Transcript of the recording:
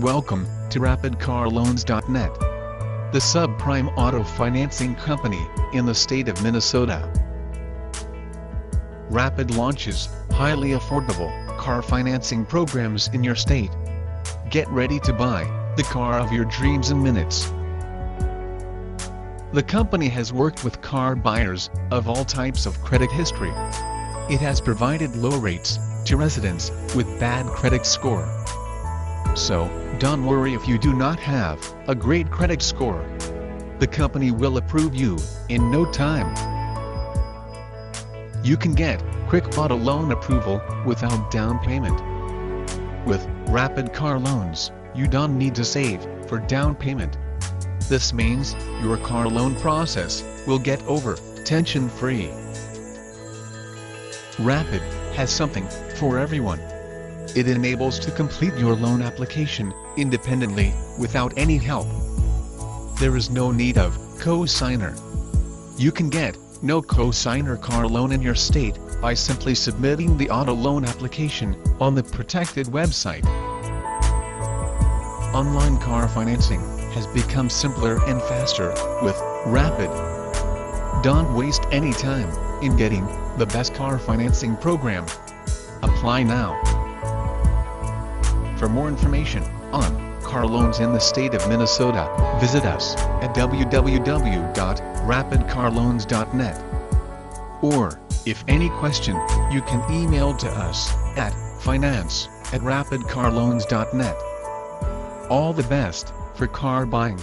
Welcome to RapidCarLoans.net, the subprime auto financing company in the state of Minnesota. Rapid launches highly affordable car financing programs in your state. Get ready to buy the car of your dreams in minutes. The company has worked with car buyers of all types of credit history. It has provided low rates to residents with bad credit score. So, don't worry if you do not have a great credit score. The company will approve you in no time. You can get quick auto loan approval without down payment. With Rapid Car Loans, you don't need to save for down payment. This means your car loan process will get over tension free. Rapid has something for everyone. It enables to complete your loan application independently without any help. There is no need of co-signer. You can get no co-signer car loan in your state by simply submitting the auto loan application on the protected website. Online car financing has become simpler and faster with Rapid. Don't waste any time in getting the best car financing program. Apply now. For more information on car loans in the state of Minnesota, visit us at www.rapidcarloans.net. Or, if any question, you can email to us at finance at rapidcarloans.net. All the best for car buying.